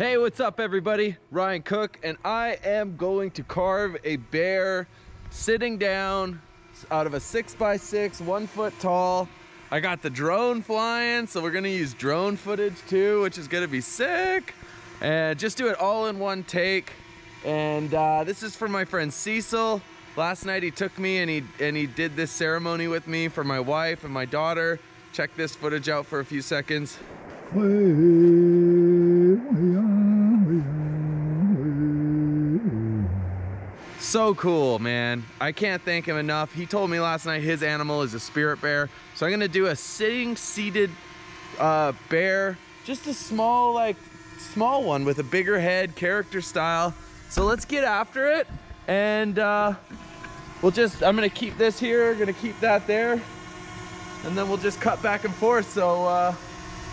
Hey, what's up everybody? Ryan Cook and I am going to carve a bear sitting down out of a six by six, one foot tall. I got the drone flying, so we're gonna use drone footage too, which is gonna be sick. And just do it all in one take. And uh, this is for my friend Cecil. Last night he took me and he and he did this ceremony with me for my wife and my daughter. Check this footage out for a few seconds. So cool, man. I can't thank him enough. He told me last night his animal is a spirit bear. So I'm gonna do a sitting seated uh, bear, just a small, like, small one with a bigger head, character style. So let's get after it. And uh, we'll just, I'm gonna keep this here, gonna keep that there. And then we'll just cut back and forth. So uh,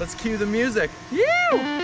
let's cue the music. Yeah!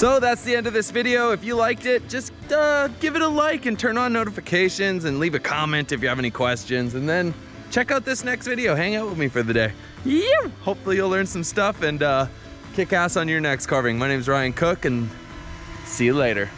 So that's the end of this video. If you liked it, just uh, give it a like and turn on notifications and leave a comment if you have any questions. And then check out this next video. Hang out with me for the day. Yeah. Hopefully you'll learn some stuff and uh, kick ass on your next carving. My name's Ryan Cook and see you later.